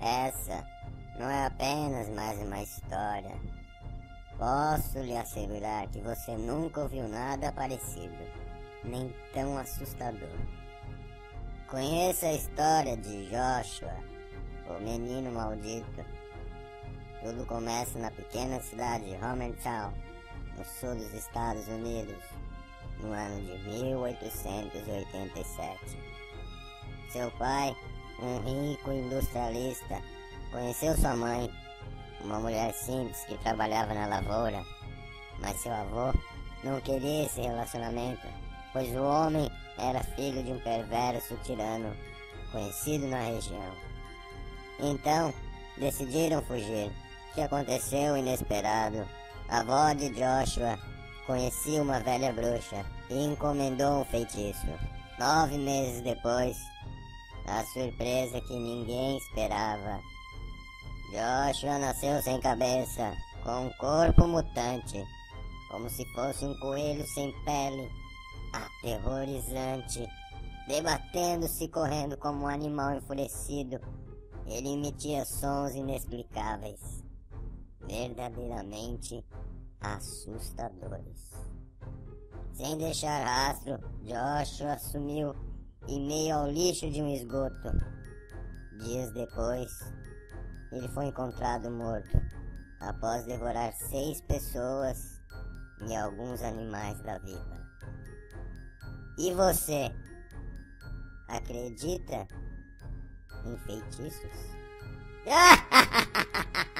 Essa não é apenas mais uma história. Posso lhe assegurar que você nunca ouviu nada parecido, nem tão assustador. Conheça a história de Joshua, o menino maldito. Tudo começa na pequena cidade de Homertown, no sul dos Estados Unidos, no ano de 1887. Seu pai, um rico industrialista, conheceu sua mãe, uma mulher simples que trabalhava na lavoura, mas seu avô não queria esse relacionamento, pois o homem era filho de um perverso tirano conhecido na região. Então, decidiram fugir. O que aconteceu inesperado? A avó de Joshua conhecia uma velha bruxa e encomendou um feitiço. Nove meses depois, a surpresa que ninguém esperava. Joshua nasceu sem cabeça, com um corpo mutante, como se fosse um coelho sem pele, aterrorizante, debatendo-se correndo como um animal enfurecido. Ele emitia sons inexplicáveis, verdadeiramente assustadores. Sem deixar rastro, Joshua sumiu em meio ao lixo de um esgoto. Dias depois, ele foi encontrado morto após devorar seis pessoas e alguns animais da vida. E você? Acredita em feitiços?